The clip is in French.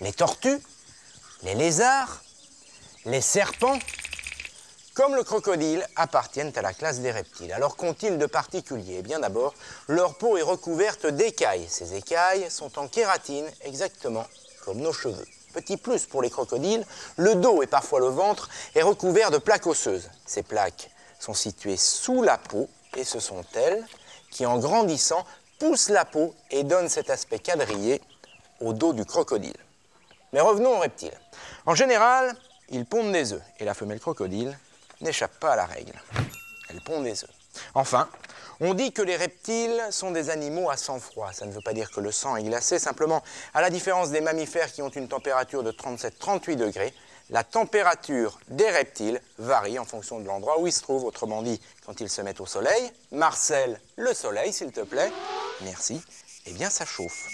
les tortues, les lézards, les serpents, comme le crocodile, appartiennent à la classe des reptiles. Alors qu'ont-ils de particulier? Eh bien d'abord, leur peau est recouverte d'écailles. Ces écailles sont en kératine, exactement comme nos cheveux. Petit plus pour les crocodiles, le dos et parfois le ventre est recouvert de plaques osseuses. Ces plaques sont situées sous la peau et ce sont elles qui, en grandissant, poussent la peau et donnent cet aspect quadrillé au dos du crocodile. Mais revenons aux reptiles. En général, ils pondent des œufs et la femelle crocodile n'échappe pas à la règle. Elle pond des œufs. Enfin, on dit que les reptiles sont des animaux à sang froid. Ça ne veut pas dire que le sang est glacé, simplement, à la différence des mammifères qui ont une température de 37-38 degrés, la température des reptiles varie en fonction de l'endroit où ils se trouvent. Autrement dit, quand ils se mettent au soleil, Marcel, le soleil, s'il te plaît, merci, eh bien ça chauffe.